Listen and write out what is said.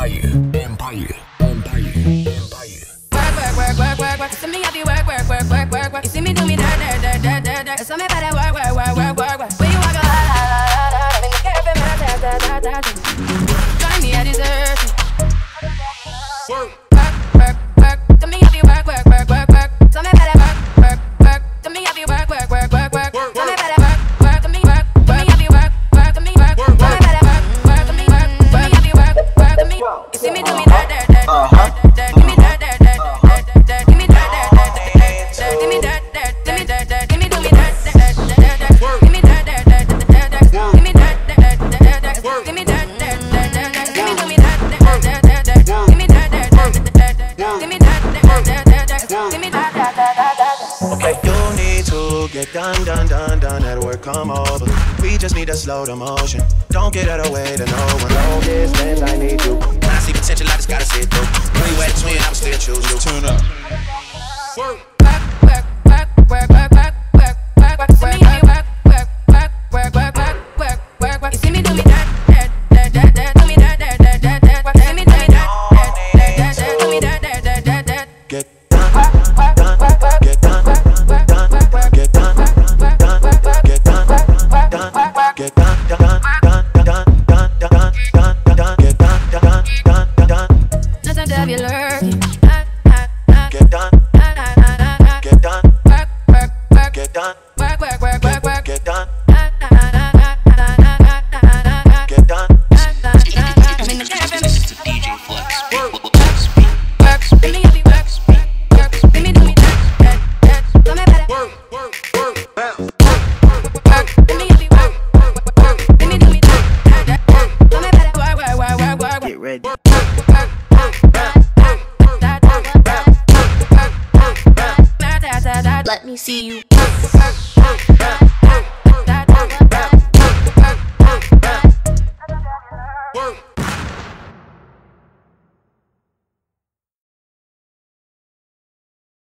Empire, empire, empire, empire. Work, work, work, work, work, work. See me, I be work, work, work, work, work, work. You see me do me dirt, dirt, dirt, dirt, dirt, dirt. So me better work, work, work, work, work, work. Where you walk, go la la la la la la. Make me care if it matters, da da da da. Join me, I deserve. get done, done, done, done at work, come over. We just need to slow the motion. Don't get out of way to no one. Long distance, I need you. When I see potential, I just gotta see through. When we twin, I'm still choose you. Turn up. Work. work, work, work, work. Get done. Work, work, work. Let me see you.